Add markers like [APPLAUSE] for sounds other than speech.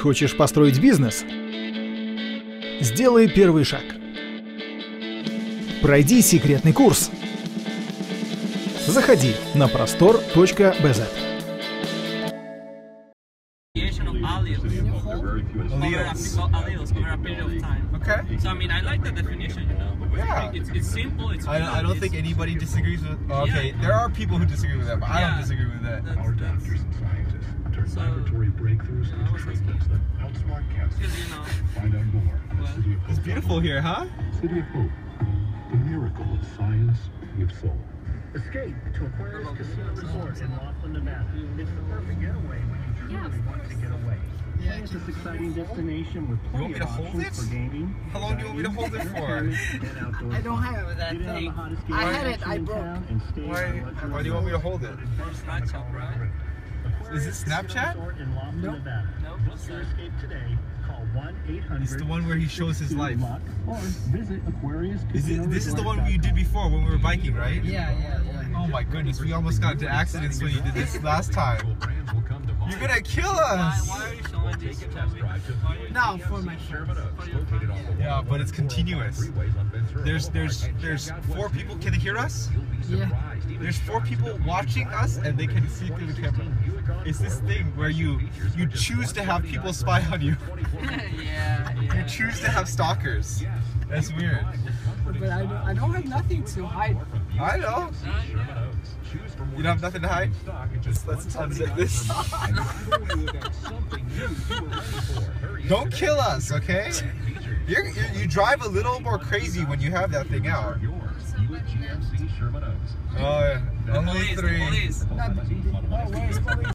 Хочешь построить бизнес? Сделай первый шаг. Пройди секретный курс. Заходи на простор.бз. Okay. So I mean, I like the definition. You know, Yeah. it's, it's simple. It's I, good, I don't think anybody disagrees with. oh, okay, Yeah. there are people who disagree with that, but I don't Yeah. disagree with that. That's, that's, So, laboratory breakthroughs I was into treatments that outsmart cancer. because you know, Find out more at Well, City of Hope. It's beautiful here, huh? City of Hope, the miracle of science with soul. Escape to Aquarius Casino Resort in Laughlin, Nevada. It's the perfect getaway when you truly want to get away. Yeah, it's this exciting destination with plenty of to hold options it? for gaming. How long do you want me to hold it for? I don't have that Get in on the thing. hottest I had it, I broke. town Why, why do you want me to hold it? for Snapchat, right? Is it Snapchat? Resort Nope. Nope. Book your escape today. Call 1-800. It's the one where he shows his life. Luck, Or visit Aquarius Is it, this is the one you did before when we were biking, right? Yeah, yeah, yeah. Oh my goodness, we almost got into accidents when you did this last time. Brands will come to mind. You're gonna kill us! why are you showing this? Take a test drive to Why are you- No, for my Sherman friends. Oaks, located off the Yeah, but it's continuous. freeways on Ventura There's there's there's four people new. can hear us. Yeah. Surprised. Even There's four people watching us and they can see through the camera. It's this thing where you you choose to have people spy on you. [LAUGHS] [LAUGHS] yeah, You choose to have stalkers. That's weird. But I don't, I don't have nothing to hide. I know. You don't have nothing to hide? Just let's unzip this. [LAUGHS] Don't kill us, okay? You're, you you drive a little more crazy when you have that thing out. UGMC Sherman Oaks. Oh, yeah. The only police, the three. police. Not, oh, where's police?